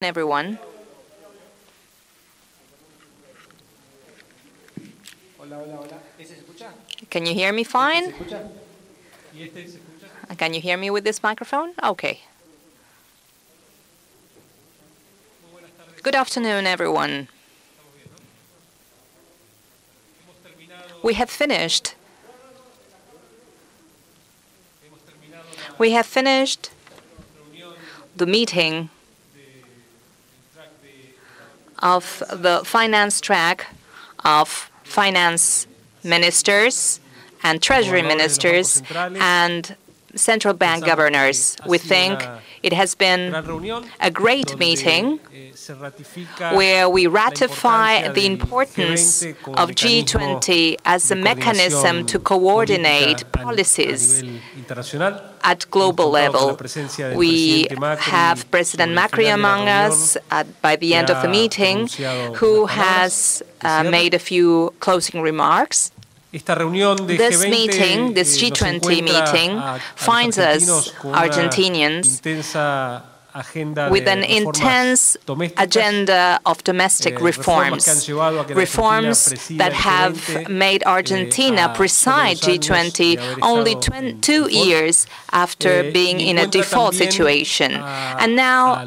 everyone. Can you hear me fine? Uh, can you hear me with this microphone? Okay. Good afternoon, everyone. We have finished. We have finished the meeting of the finance track of finance ministers and treasury ministers and central bank governors. We think it has been a great meeting where we ratify the importance of G20 as a mechanism to coordinate policies at global level. We have President Macri among us at, by the end of the meeting, who has uh, made a few closing remarks. This meeting, this G20 meeting, finds us, Argentinians, with an intense agenda of domestic reforms, reforms that have made Argentina preside G20 only two years after being in a default situation. And now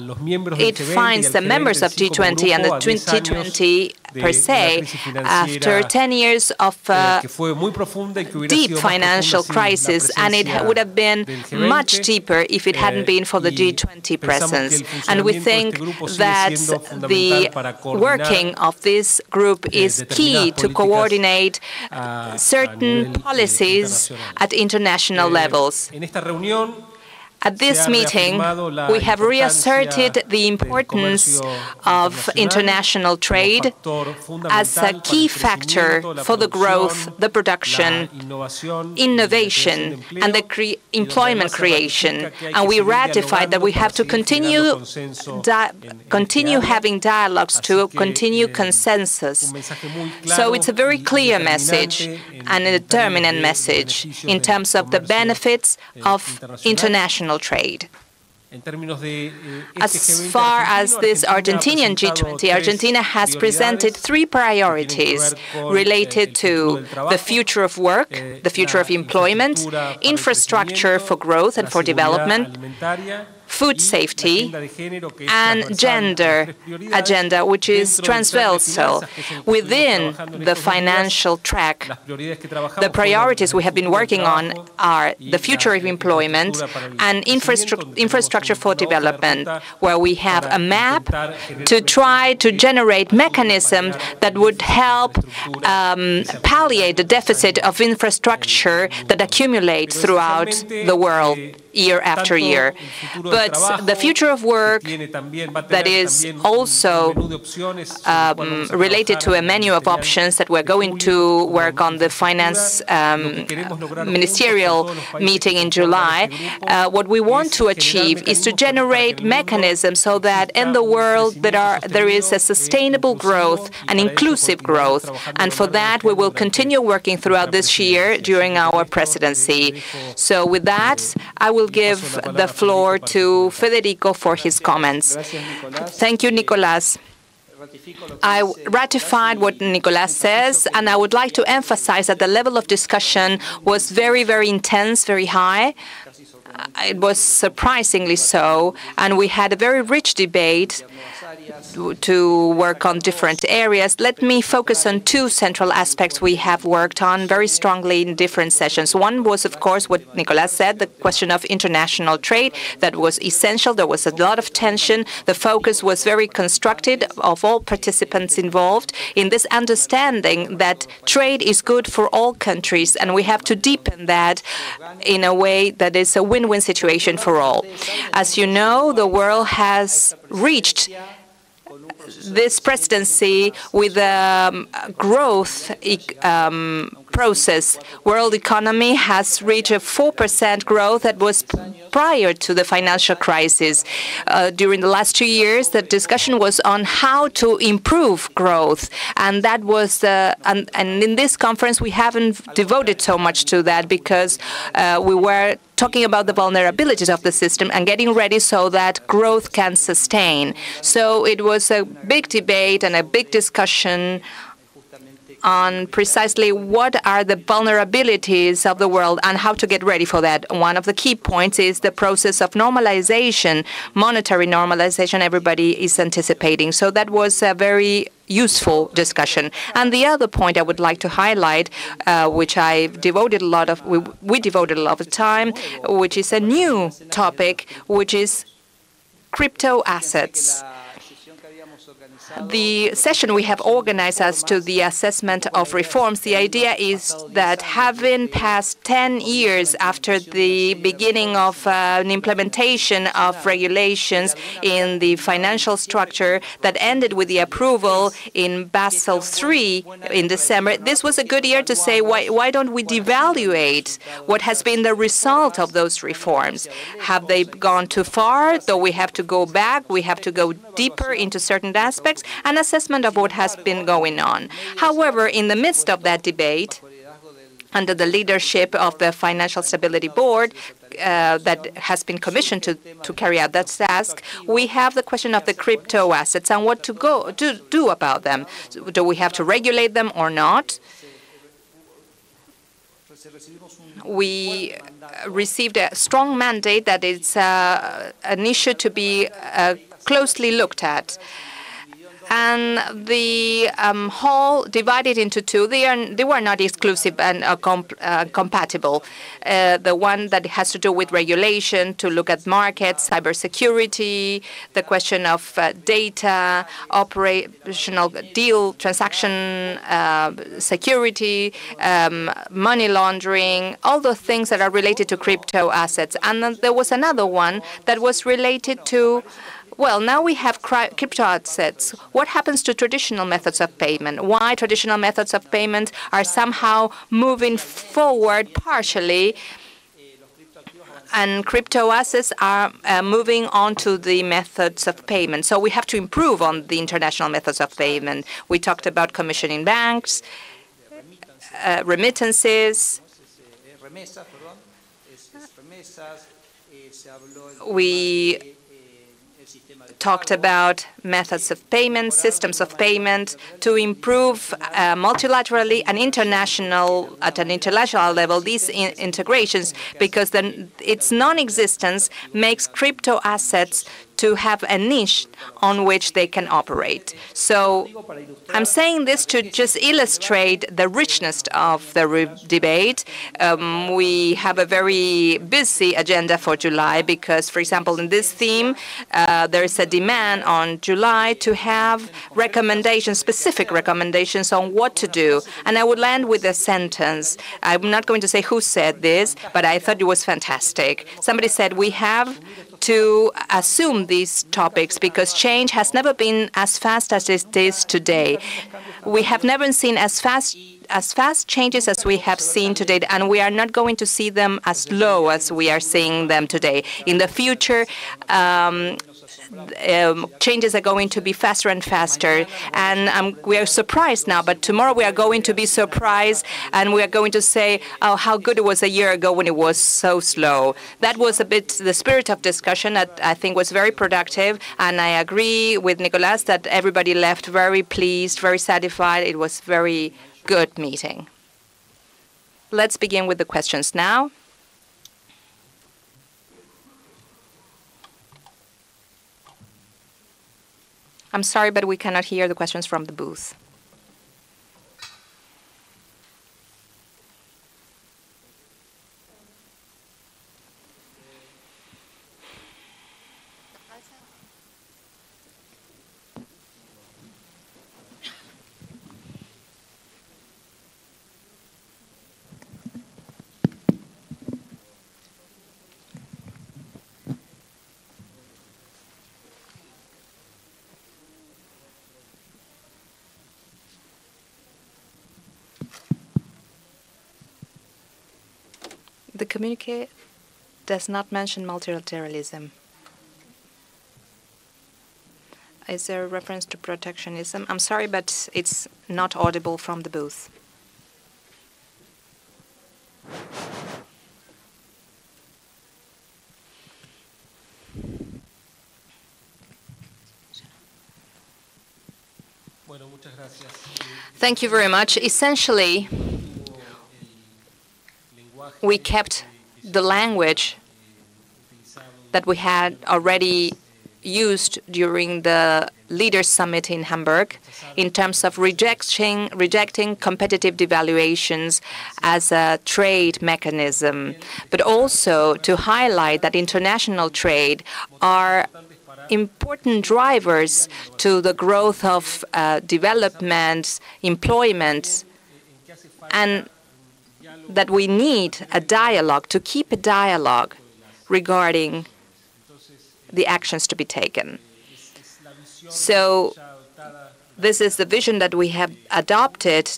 it finds the members of G20 and the G20 per se, after 10 years of uh, deep financial crisis, and it would have been much deeper if it hadn't been for the G20 presence. And we think that the working of this group is key to coordinate certain policies at international levels. At this meeting, we have reasserted the importance of international trade as a key factor for the growth, the production, innovation, and the cre employment creation. And we ratified that we have to continue, continue having dialogues to continue consensus. So it's a very clear message and a determinant message in terms of the benefits of international trade. As far as this Argentinian G20, Argentina has presented three priorities related to the future of work, the future of employment, infrastructure for growth and for development, food safety, and gender agenda, which is transversal within the financial track. The priorities we have been working on are the future of employment and infrastru infrastructure for development, where we have a map to try to generate mechanisms that would help um, palliate the deficit of infrastructure that accumulates throughout the world year after year. But the future of work that is also um, related to a menu of options that we're going to work on the finance um, ministerial meeting in July. Uh, what we want to achieve is to generate mechanisms so that in the world there are there is a sustainable growth, an inclusive growth, and for that we will continue working throughout this year during our presidency. So with that, I will will give the floor to Federico for his comments. Thank you, Nicolas. I ratified what Nicolas says, and I would like to emphasize that the level of discussion was very, very intense, very high. It was surprisingly so, and we had a very rich debate to work on different areas. Let me focus on two central aspects we have worked on very strongly in different sessions. One was, of course, what Nicolas said, the question of international trade. That was essential. There was a lot of tension. The focus was very constructed of all participants involved in this understanding that trade is good for all countries, and we have to deepen that in a way that is a win-win situation for all. As you know, the world has reached this presidency with um, growth um, process. World economy has reached a 4% growth that was prior to the financial crisis. Uh, during the last two years, the discussion was on how to improve growth, and that was uh, and, and, in this conference we haven't devoted so much to that because uh, we were talking about the vulnerabilities of the system and getting ready so that growth can sustain. So it was a big debate and a big discussion on precisely what are the vulnerabilities of the world and how to get ready for that. One of the key points is the process of normalization, monetary normalization everybody is anticipating. So that was a very useful discussion. And the other point I would like to highlight, uh, which I devoted a lot of, we, we devoted a lot of time, which is a new topic, which is crypto assets the session we have organized as to the assessment of reforms, the idea is that having passed 10 years after the beginning of uh, an implementation of regulations in the financial structure that ended with the approval in Basel III in December, this was a good year to say, why, why don't we devaluate what has been the result of those reforms? Have they gone too far? Though we have to go back, we have to go deeper into certain aspects an assessment of what has been going on. However, in the midst of that debate, under the leadership of the Financial Stability Board, uh, that has been commissioned to, to carry out that task, we have the question of the crypto assets and what to go to do about them. Do we have to regulate them or not? We received a strong mandate that it's uh, an issue to be uh, closely looked at and the um, hall divided into two. They are they were not exclusive and uh, comp uh, compatible. Uh, the one that has to do with regulation, to look at markets, cybersecurity, the question of uh, data, operational deal, transaction uh, security, um, money laundering, all the things that are related to crypto assets. And then there was another one that was related to well, now we have crypto assets. What happens to traditional methods of payment? Why traditional methods of payment are somehow moving forward partially and crypto assets are uh, moving on to the methods of payment. So we have to improve on the international methods of payment. We talked about commissioning banks, uh, remittances. We talked about methods of payment, systems of payment to improve uh, multilaterally and international at an international level these in integrations because then its non-existence makes crypto assets to have a niche on which they can operate. So I'm saying this to just illustrate the richness of the debate. Um, we have a very busy agenda for July because, for example, in this theme, uh, there is a demand on July to have recommendations, specific recommendations on what to do. And I would land with a sentence. I'm not going to say who said this, but I thought it was fantastic. Somebody said, we have to assume these topics because change has never been as fast as it is today. We have never seen as fast as fast changes as we have seen today, and we are not going to see them as low as we are seeing them today. In the future, um, um, changes are going to be faster and faster. And um, we are surprised now, but tomorrow we are going to be surprised and we are going to say, oh, how good it was a year ago when it was so slow. That was a bit the spirit of discussion that I think was very productive. And I agree with Nicolas that everybody left very pleased, very satisfied. It was very good meeting. Let's begin with the questions now. I'm sorry, but we cannot hear the questions from the booth. The communique does not mention multilateralism. Is there a reference to protectionism? I'm sorry, but it's not audible from the booth. Thank you very much. Essentially, we kept the language that we had already used during the Leaders Summit in Hamburg in terms of rejecting, rejecting competitive devaluations as a trade mechanism, but also to highlight that international trade are important drivers to the growth of uh, development, employment, and that we need a dialogue, to keep a dialogue regarding the actions to be taken. So this is the vision that we have adopted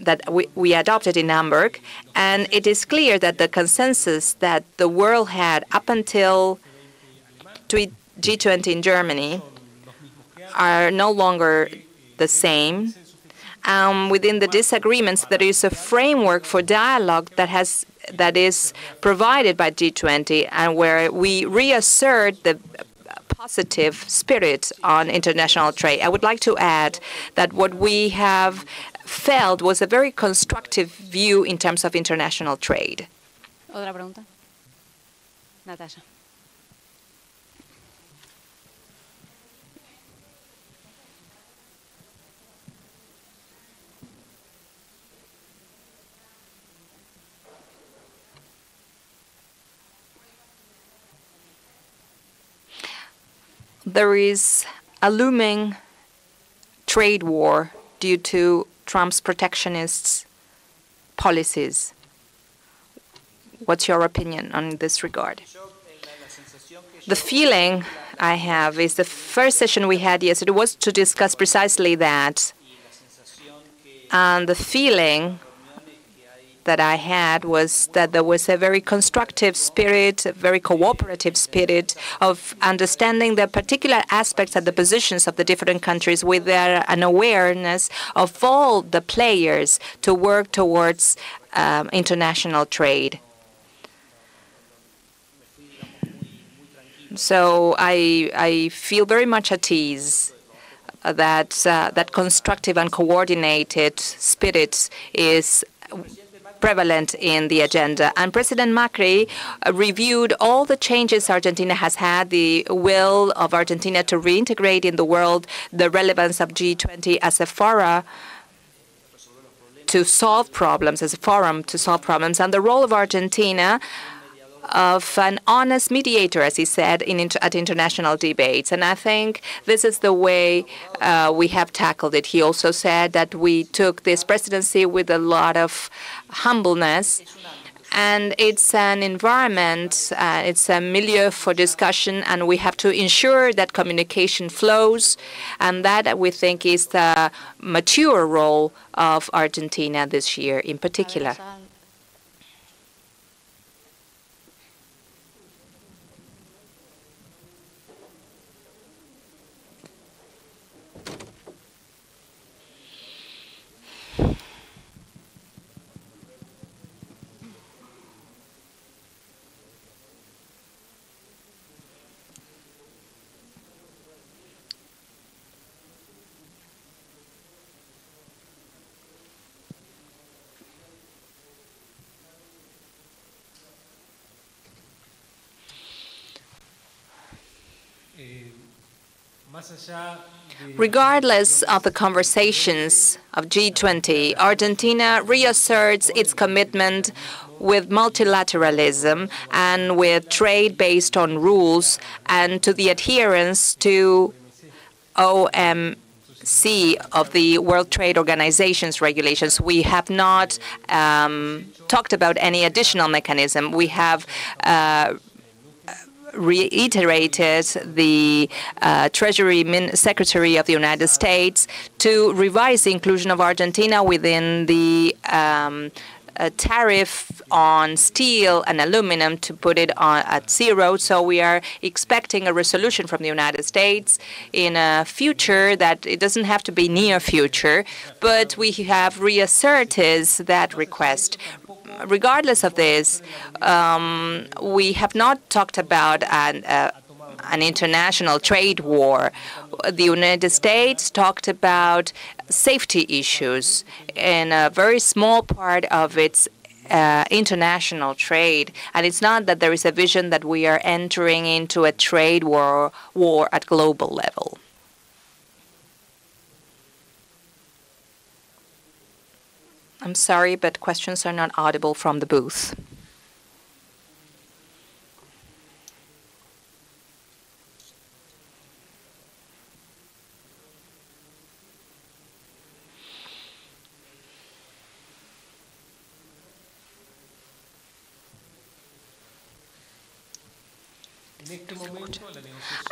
that we, we adopted in Hamburg, and it is clear that the consensus that the world had up until G20 in Germany are no longer the same. Um, within the disagreements, there is a framework for dialogue that has that is provided by G20, and where we reassert the positive spirit on international trade. I would like to add that what we have felt was a very constructive view in terms of international trade. Otra pregunta. Natasha. There is a looming trade war due to Trump's protectionist policies. What's your opinion on this regard? The feeling I have is the first session we had yesterday was to discuss precisely that. And the feeling that I had was that there was a very constructive spirit, a very cooperative spirit of understanding the particular aspects and the positions of the different countries with their, an awareness of all the players to work towards um, international trade. So I, I feel very much at ease that uh, that constructive and coordinated spirit is prevalent in the agenda. And President Macri uh, reviewed all the changes Argentina has had, the will of Argentina to reintegrate in the world, the relevance of G20 as a fora to solve problems, as a forum to solve problems, and the role of Argentina of an honest mediator, as he said, in inter at international debates. And I think this is the way uh, we have tackled it. He also said that we took this presidency with a lot of humbleness. And it's an environment, uh, it's a milieu for discussion, and we have to ensure that communication flows. And that we think is the mature role of Argentina this year in particular. Regardless of the conversations of G20, Argentina reasserts its commitment with multilateralism and with trade based on rules and to the adherence to OMC of the World Trade Organization's regulations. We have not um, talked about any additional mechanism. We have uh, reiterated the uh, Treasury Min Secretary of the United States to revise the inclusion of Argentina within the um, a tariff on steel and aluminum to put it on at zero. So we are expecting a resolution from the United States in a future that it doesn't have to be near future, but we have reasserted that request. Regardless of this, um, we have not talked about an, uh, an international trade war. The United States talked about safety issues in a very small part of its uh, international trade. And it's not that there is a vision that we are entering into a trade war, war at global level. I'm sorry, but questions are not audible from the booth.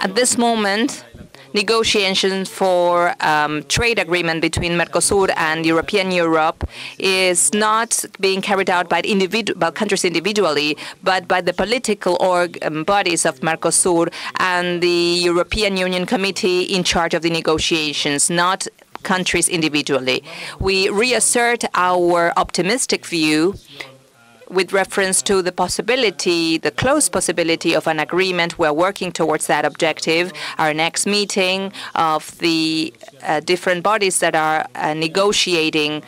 At this moment, negotiations for um, trade agreement between Mercosur and European Europe is not being carried out by, by countries individually, but by the political org um, bodies of Mercosur and the European Union Committee in charge of the negotiations, not countries individually. We reassert our optimistic view with reference to the possibility, the close possibility of an agreement. We're working towards that objective. Our next meeting of the uh, different bodies that are uh, negotiating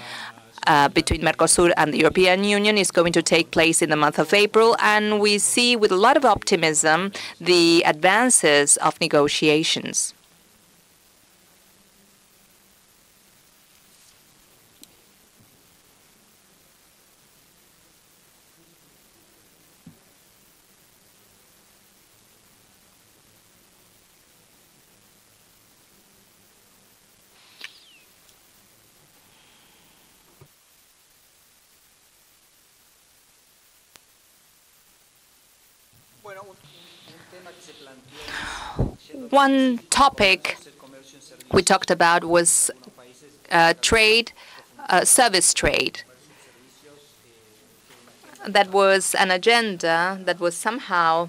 uh, between Mercosur and the European Union is going to take place in the month of April, and we see with a lot of optimism the advances of negotiations. One topic we talked about was uh, trade, uh, service trade. That was an agenda that was somehow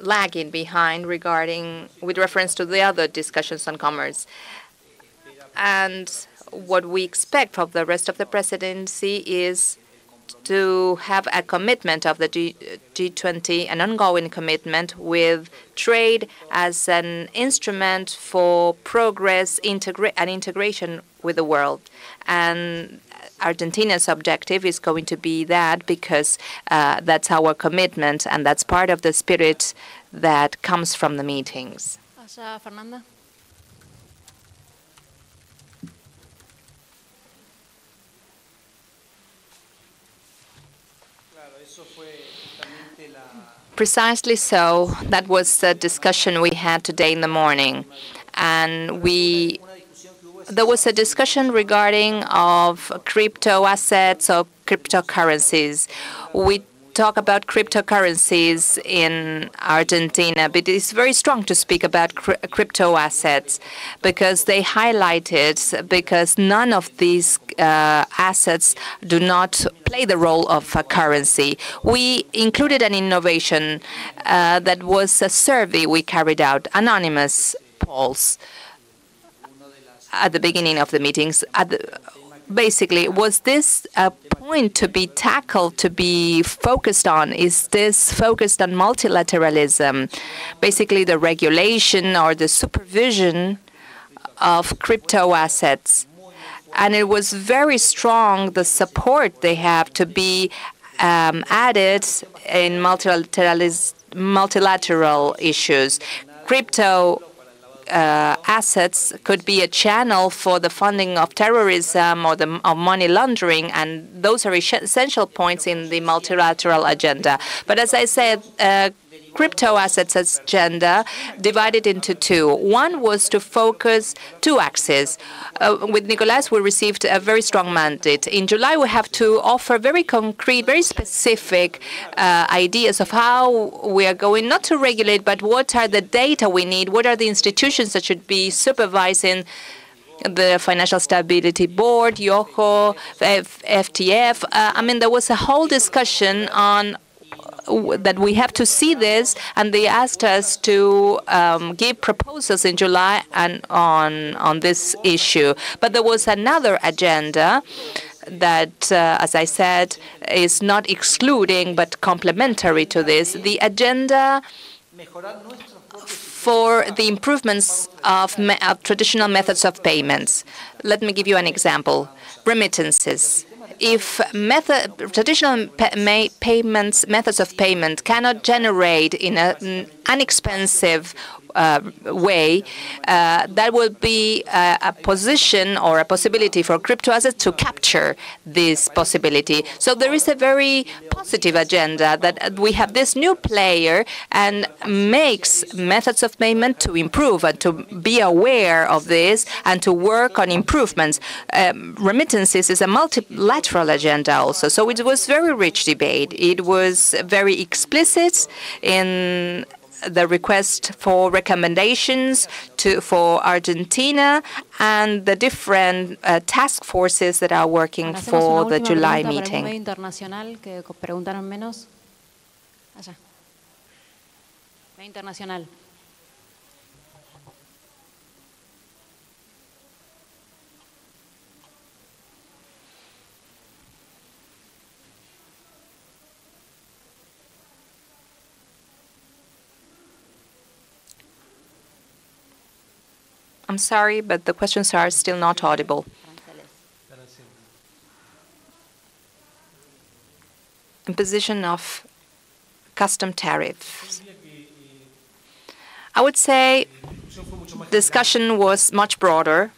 lagging behind regarding, with reference to the other discussions on commerce. And what we expect from the rest of the presidency is to have a commitment of the G, G20, an ongoing commitment with trade as an instrument for progress integra and integration with the world. And Argentina's objective is going to be that because uh, that's our commitment and that's part of the spirit that comes from the meetings. Fernanda. Precisely so. That was the discussion we had today in the morning. And we there was a discussion regarding of crypto assets or cryptocurrencies. We talk about cryptocurrencies in Argentina, but it's very strong to speak about crypto assets because they highlighted because none of these uh, assets do not play the role of a currency. We included an innovation uh, that was a survey we carried out, anonymous polls at the beginning of the meetings. The, basically, was this a point to be tackled, to be focused on? Is this focused on multilateralism, basically the regulation or the supervision of crypto assets? And it was very strong, the support they have to be um, added in multilateral issues. Crypto uh, assets could be a channel for the funding of terrorism or the of money laundering, and those are essential points in the multilateral agenda. But as I said, uh, crypto assets agenda divided into two. One was to focus two axes. Uh, with Nicolas, we received a very strong mandate. In July, we have to offer very concrete, very specific uh, ideas of how we are going not to regulate, but what are the data we need, what are the institutions that should be supervising the Financial Stability Board, JOHO, FATF. Uh, I mean, there was a whole discussion on that we have to see this, and they asked us to um, give proposals in July and on on this issue. But there was another agenda that, uh, as I said, is not excluding but complementary to this. The agenda for the improvements of, me of traditional methods of payments. Let me give you an example. Remittances if method, traditional pay payments, methods of payment cannot generate in an inexpensive uh, way, uh, that will be a, a, position or a possibility for crypto assets to capture this possibility. So there is a very positive agenda that we have this new player and makes methods of payment to improve and to be aware of this and to work on improvements. Um, remittances is a multilateral agenda also. So it was very rich debate. It was very explicit in the request for recommendations to, for Argentina and the different uh, task forces that are working for the July meeting. Internacional. I'm sorry, but the questions are still not audible. Imposition of custom tariffs. I would say the discussion was much broader.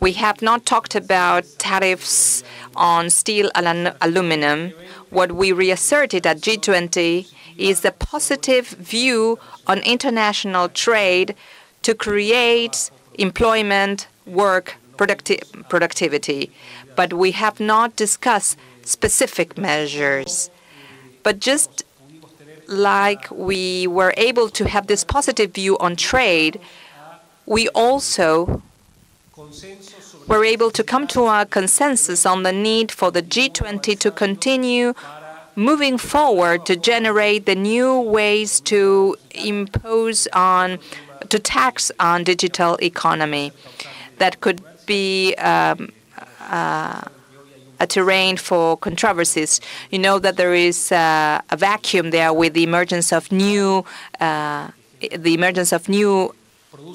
We have not talked about tariffs on steel and aluminum. What we reasserted at G20 is the positive view on international trade to create employment, work, producti productivity. But we have not discussed specific measures. But just like we were able to have this positive view on trade, we also were able to come to a consensus on the need for the G20 to continue moving forward to generate the new ways to impose on to tax on digital economy that could be um, uh, a terrain for controversies. You know that there is uh, a vacuum there with the emergence of new, uh, the emergence of new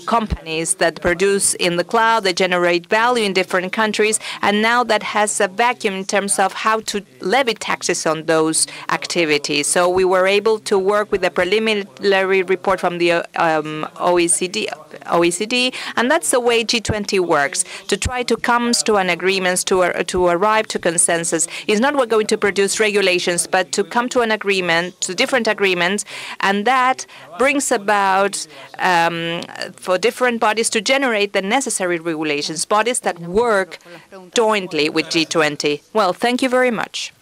companies that produce in the cloud, they generate value in different countries, and now that has a vacuum in terms of how to levy taxes on those activities. So we were able to work with a preliminary report from the um, OECD, OECD, and that's the way G20 works, to try to come to an agreement, to, uh, to arrive to consensus. It's not we're going to produce regulations, but to come to an agreement, to different agreements, and that brings about um, for different bodies to generate the necessary regulations, bodies that work jointly with G20. Well, thank you very much.